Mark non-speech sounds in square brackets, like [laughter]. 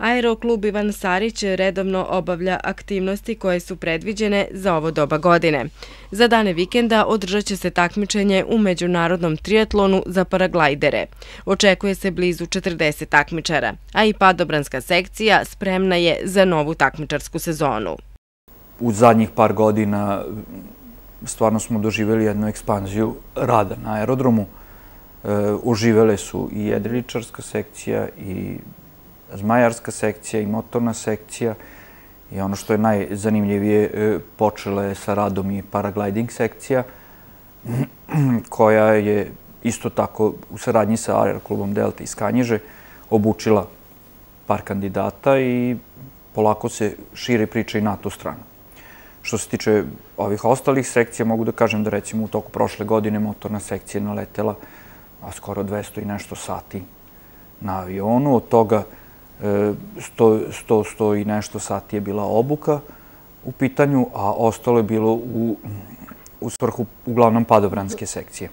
Aeroklub Ivan Sarić redovno obavlja aktivnosti koje su predviđene za ovo doba godine. Za dane vikenda održat će se takmičenje u međunarodnom triatlonu za paraglajdere. Očekuje se blizu 40 takmičara, a i padobranska sekcija spremna je za novu takmičarsku sezonu. U zadnjih par godina stvarno smo doživjeli jednu ekspanziju rada na aerodromu. Uživele su i jedriličarska sekcija i zmajarska sekcija i motorna sekcija i ono što je najzanimljivije, e, počela je sa radom i paragliding sekcija, [clears throat] koja je isto tako u saradnji sa aeroklubom Delta iz Kanjiže obučila par kandidata i polako se šire priča i na tu stranu. Što se tiče ovih ostalih sekcija, mogu da kažem da recimo u toku prošle godine motorna sekcija naletela a skoro 200 i nešto sati na avionu. Od toga 100, 100, 100 i nešto sati je bila obuka u pitanju, a ostalo je bilo u, u svrhu uglavnom padobranske sekcije.